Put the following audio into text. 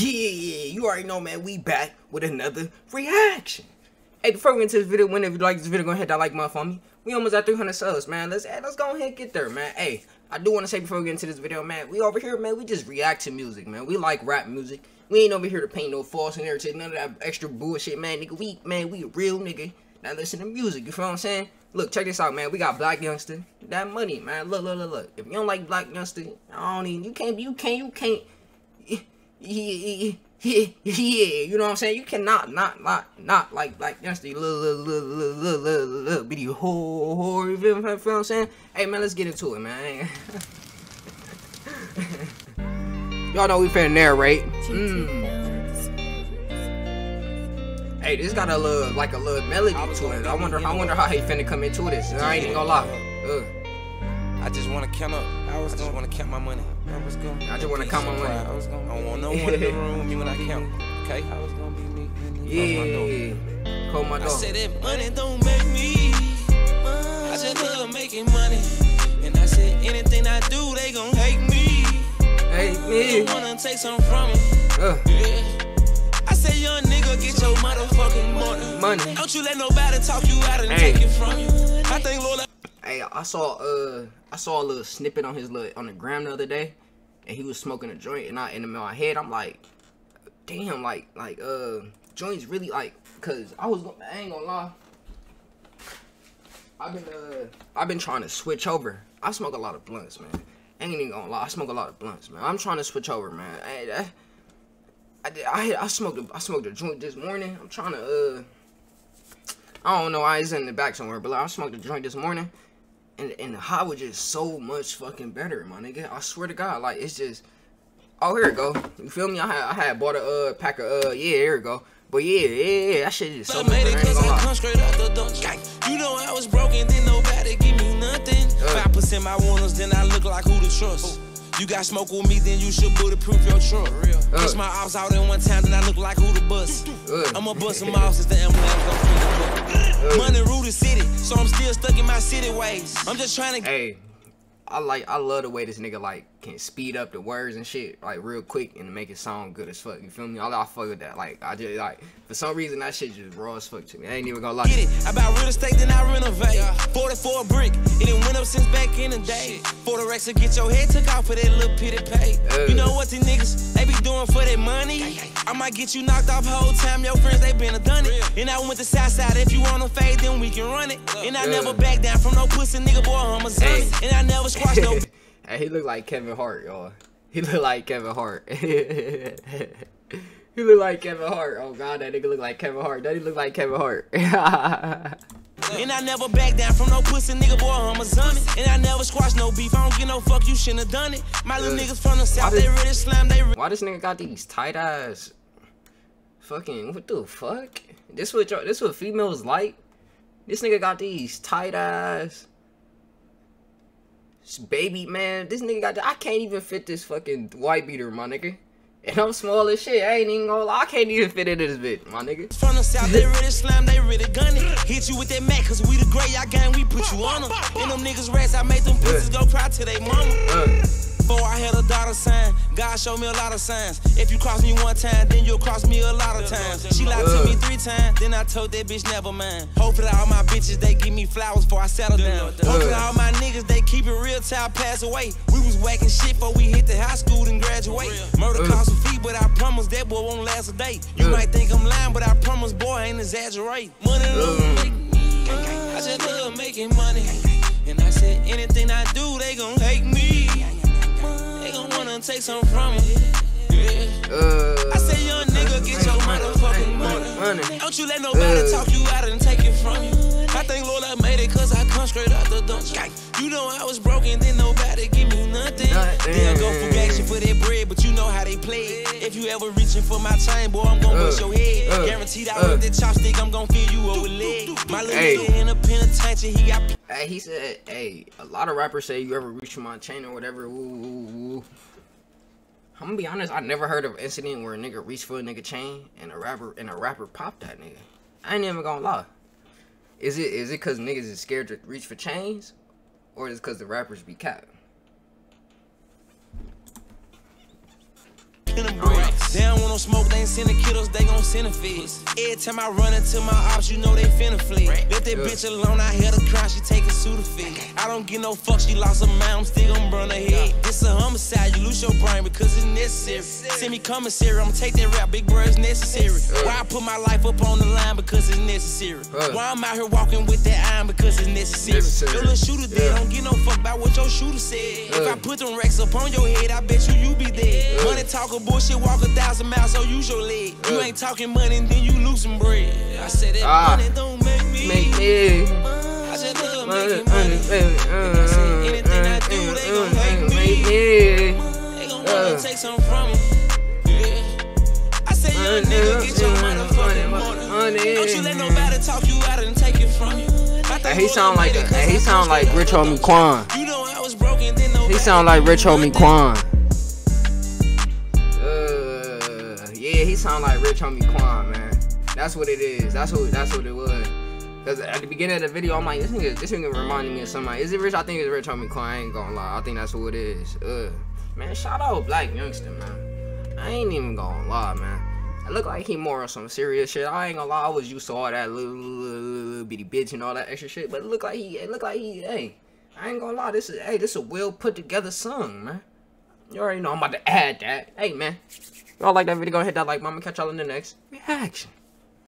Yeah, you already know, man. We back with another reaction. Hey, before we get into this video, whenever you like this video, go ahead and like button for me. We almost at 300 subs, man. Let's let's go ahead and get there, man. Hey, I do want to say before we get into this video, man, we over here, man, we just react to music, man. We like rap music. We ain't over here to paint no false narrative, none of that extra bullshit, man. Nigga, we, man, we a real nigga Now listen to music. You feel what I'm saying? Look, check this out, man. We got Blac Youngsta. That money, man. Look, look, look, look. If you don't like Blac Youngsta, I don't even. You can't. You can't. You can't. Yeah, yeah, yeah, you know what I'm saying? You cannot, not, not, not like Blac Youngsta, little, little, little, little, little, little, little bitty whore, whore. You feel, feel what I'm saying? Hey, man, let's get into it, man. Y'all know we finna narrate. Mm. Hey, this got a little, like a little melody to it. I wonder, I wonder how he finna come into this. I ain't gonna lie. Ugh. I just wanna count up. I, just wanna count my money. I was gonna. I just wanna count my money. I was gonna. I don't want no one in the room with me when I count. Okay. I was gonna be me. Yeah. Call my I said that money don't make me. I just love making money. And I said anything I do, they gon' hate me. Hey, They me. wanna take something from me. Uh, Yeah. I said young nigga, get your motherfucking money. money. Don't you let nobody talk you out and Hey. take it from you. I think Lord. Hey, I saw uh I saw a little snippet on his little on the gram the other day, and he was smoking a joint, and I in my head I'm like, damn, like like uh joints really like, cause I was I ain't gonna lie, I've been uh I've been trying to switch over. I smoke a lot of blunts, man. I ain't even gonna lie, I smoke a lot of blunts, man. I'm trying to switch over, man. I did, I I smoked a, I smoked a joint this morning. I'm trying to uh. I don't know. I was in the back somewhere, but like, I smoked a joint this morning, and and the high was just so much fucking better, my nigga. I swear to God, like it's just. Oh, here it go. You feel me? I had I had bought a uh, pack of uh yeah, here it go. But yeah, yeah, yeah, that shit is so I made better. it cause I come straight out the dump. You know I was broken, then nobody give me nothing. Five percent my warners, then I look like who to trust. You got smoke with me, then you should bulletproof your truck. Push my ops out in one time, then I look like who to bust. I'ma bust them off since the emblem gon' feed them. Money rule the city, so I'm still stuck in my city ways. I'm just trying to Hey, I like I love the way this nigga like can speed up the words and shit like real quick and make it sound good as fuck. You feel me? I, I fuck with that. Like I just like for some reason that shit just raw as fuck to me. I ain't even gonna lie. get it. I buy real estate, then I renovate. 44 brick, it went up since back in the day. For the racks to get your head took off for that little pity pay. Uh. You know what the niggas, they be doing for their money? I might get you knocked off whole time, your friends, they been a done it. And I went to south side, if you wanna fade, then we can run it. And I Uh. never back down from no pussy nigga, boy, I'm a. Hey. And I never squash no he looked like Kevin Hart, y'all. He looked like Kevin Hart. he looked like Kevin Hart. Oh god, that nigga look like Kevin Hart. Does he look like Kevin Hart? And I never back down from no pussy nigga, boy, I'm a zombie. And I never squash no beef, I don't get no fuck, you shouldn't have done it. My little niggas from the south, they really slam, they Why this nigga got these tight ass? Fucking what the fuck? This what this what females like? This nigga got these tight ass. Baby man, this nigga got. I can't even fit this fucking white beater, my nigga. And I'm small as shit. I ain't even gonna lie. I can't even fit into this bitch, my nigga. From the south, they really slam, they really gun it. Hit you with that Mac, cause we the great, y'all gang, we put you on them. And them niggas rats, I made them pussies go cry to they mama. Uh, Before I had a daughter sign, God showed me a lot of signs. If you cross me one time, then you'll cross me a lot of times. She lied to me three times, then I told that bitch never mind. Hopefully all my bitches, they give me flowers before I settle down. Hopefully all niggas, they keep it real till I pass away. We was whacking shit before we hit the high school and graduate. Murder costs a fee, but I promise that boy won't last a day. You Uh. might think I'm lying, but I promise, boy, I ain't exaggerate. Money love Uh. make me. I just love making money. And I said anything I do, they gon' hate me. They gon' wanna take some from me. Yeah. uh, I say, young nigga, get your motherfucking money. money. Don't you let nobody Uh. talk you out and take it from you. I think Lord I made it cause I come straight out the dump. Gang. You know I was broken, then nobody give me nothing. Nothing. They'll go for action for that bread, but you know how they play it. If you ever reaching for my chain, boy, I'm gon' Uh. bust your head. Uh. Guaranteed I Uh. with that chopstick, I'm gonna fill you over leg. My little Hey. in the penitentiary, he got Hey, he said, "Hey, a lot of rappers say you ever reach for my chain or whatever." Ooh, ooh, ooh. I'm gonna be honest. I never heard of an incident where a nigga reached for a nigga chain and a rapper and a rapper popped that nigga. I ain't even gonna lie. Is it is it cause niggas is scared to reach for chains, or is it cause the rappers be capping? finna. They don't want no smoke, they ain't sending kiddos, they gon' send a fizz. Every time I run into my ops, you know they finna flee. Let that bitch alone, I hear the cry, she taking Sudafed. I don't give no fuck, she lost her mind, I'm still gon' burn her head. This a homicide, you lose your brain because it's necessary. Send me commissary, I'ma take that rap, big bro, it's necessary. Why I put my life up on the line because it's necessary. Why I'm out here walking with that iron because it's necessary. Necessary. Your little shooter dead, don't give no fuck about what your shooter said. If I put them racks up on your head, I bet you you be dead. Money talk a bullshit, walk a thousand miles, so use your leg. You ain't talking money, then you lose some bread. I said that Ah. money don't make me. Make me. I do, think he sound like a, he sound like Rich. Homie Quan. He sound like Rich Homie. Quan. Uh, yeah, he sound like Rich Homie Quan, man. That's what it is. That's what that's what it was. Cause at the beginning of the video, I'm like, this nigga, this nigga reminded me of somebody. Is it Rich? I think it's Rich Homie Quan. I ain't gonna lie. I think that's who it is. Uh, man, shout out Blac Youngsta, man. I ain't even gonna lie, man. It look like he more on some serious shit. I ain't gonna lie. I was used to all that little, bitty bitch and all that extra shit, but it look like he, it look like he, hey, I ain't gonna lie. This is, hey, this is a well put together song, man. You already know I'm about to add that. Hey, man. Y'all like that video? Go ahead, that like, mama. Catch y'all in the next reaction.